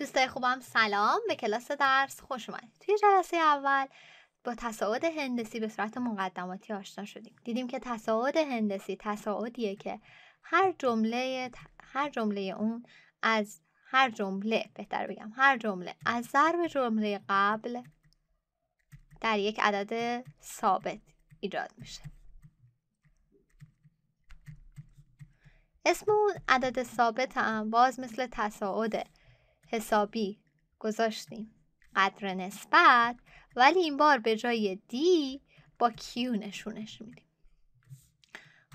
دوستای خوبم سلام. به کلاس درس خوش اومدید. توی جلسه اول با تصاعد هندسی به صورت مقدماتی آشنا شدیم. دیدیم که تصاعد هندسی تصاعدیه که هر جمله هر جمله اون از هر جمله بهتر بگم هر جمله از ضرب جمله قبل در یک عدد ثابت ایجاد میشه. اسم اون عدد ثابت هم باز مثل تصاعد حسابی گذاشتیم. قدر نسبت ولی این بار به جای دی با کیو نشونش میدیم.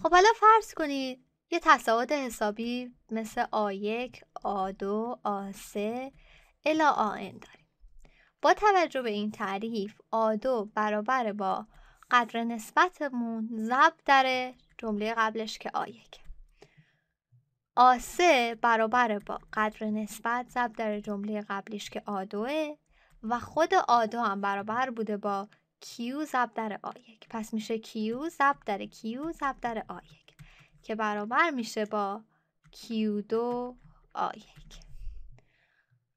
خب حالا فرض کنید یه تصاعد حسابی مثل آ1 آ2 آ3 الا آن داریم. با توجه به این تعریف آ2 برابر با قدر نسبتمون ضرب در جمله قبلش که آ1 آ3 برابر با قدر نسبت ضرب در جمله قبلیش که آ2 و خود آ2 هم برابر بوده با Q ضرب در آ1 پس میشه Q ضرب در Q ضرب در آ1 که برابر میشه با Q2 آ1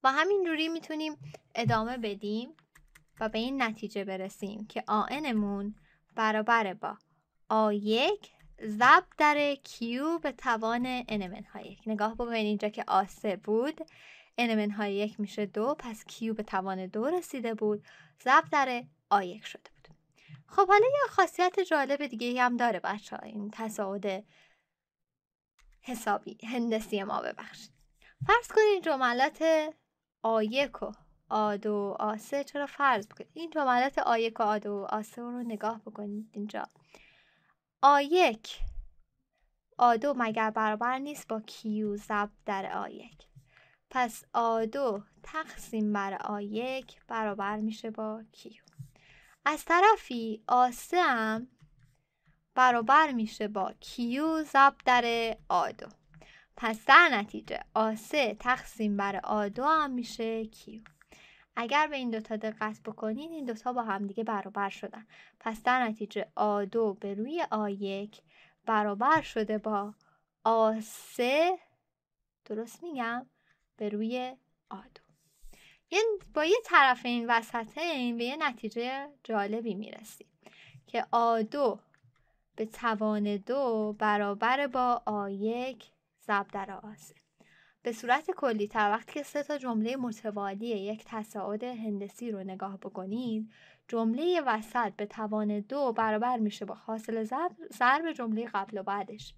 و همینجوری می‌تونیم ادامه بدیم و به این نتیجه برسیم که آنمون برابر با آ1 ضرب در کیو به توان n های یک. نگاه بکنید اینجا که آ3 بود. N های یک میشه دو پس کیو به توان دو رسیده بود. ضرب در آ1 شده بود. خب حالا یه خاصیت جالب دیگه هم داره بچه ها. این تصاعد حسابی هندسی ما ببخشید. فرض کنید جملات آ یک و آ دو آ سه چرا فرض بکنید این جملات آ یک و آ دو آ سه رو نگاه بکنید اینجا. آ یک. آ دو مگر برابر نیست با Q ضرب در آ یک. پس آ دو تقسیم بر آ یک برابر میشه با Q. از طرفی آ سه هم برابر میشه با Q ضرب در آ دو. پس در نتیجه آسه تقسیم بر آدو هم میشه کیو. اگر به این دوتا دقت بکنید این دوتا با هم دیگه برابر شدن. پس در نتیجه آدو به روی آیک برابر شده با آسه درست میگم؟ به روی آدو با یه طرف این وسطه این به یه نتیجه جالبی می‌رسیم که آدو به توان دو برابر با آ یک ضرب در آسه به صورت کلی تر وقتی که سه تا جمله متوالی یک تصاعد هندسی رو نگاه بکنید جمله وسط به توان دو برابر میشه با حاصل ضرب جمله قبل و بعدش.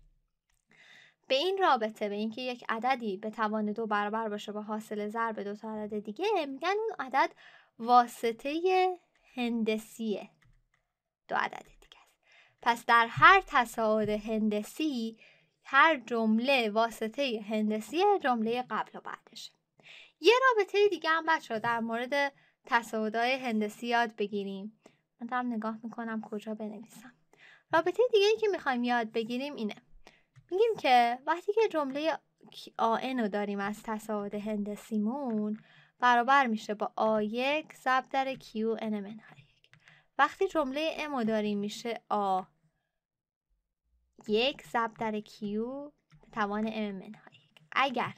به این رابطه به اینکه یک عددی به توان دو برابر باشه با حاصل ضرب دو تا عدد دیگه میگن اون عدد واسطه هندسیه. دو عدد پس در هر تصاعد هندسی هر جمله واسطه هندسی جمله قبل و بعدش یه رابطه دیگه هم بچه در مورد تصاعدهای هندسی یاد بگیریم. من دارم نگاه می‌کنم کجا بنویسم. رابطه دیگه ای که می‌خوایم یاد بگیریم اینه. میگیم که وقتی که جمله آن رو داریم از تصاعد هندسیمون برابر میشه با آ1 ضرب در Q n وقتی جمله m داریم میشه آ یک ضرب در Q توان m منهای اگر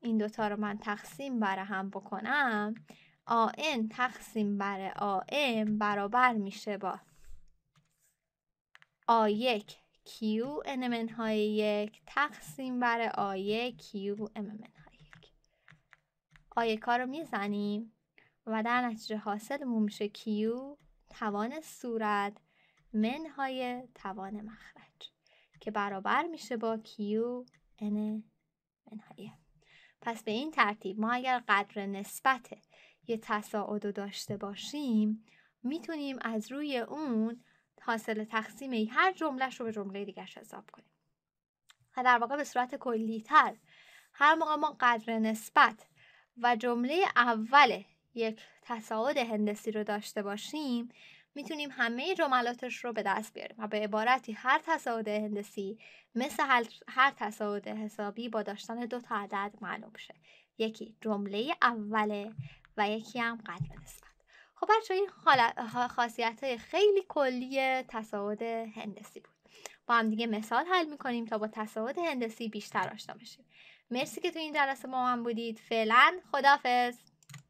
این دوتا رو من تقسیم بر هم بکنم آ n تقسیم بر آ m برابر میشه با آ یک Q n منهای یک تقسیم بر آ یک Q m منهای یک. آیه کار رو می‌زنیم و در نتیجه حاصلمون میشه کیو توان صورت منهای توان مخرج. که برابر میشه با کیو ان منهای پس به این ترتیب ما اگر قدر نسبت یه تصاعد داشته باشیم می‌تونیم از روی اون حاصل تقسیم هر جملهش رو به جمله دیگرش حساب کنیم. و در واقع به صورت کلی تر هر موقع ما قدر نسبت و جمله اول یک تصاعد هندسی رو داشته باشیم می‌تونیم همه جملاتش رو به دست بیاریم و به عبارتی هر تصاعد هندسی مثل هر تصاعد حسابی با داشتن دو تا عدد معلوم شه. یکی جمله اوله و یکی هم قدر نسبت. خب بچه این خاصیت خیلی کلی تصاعد هندسی بود. با هم دیگه مثال حل می‌کنیم تا با تصاعد هندسی بیشتر آشنا بشیم. مرسی که تو این جلسه با من بودید. فعلا خدافظ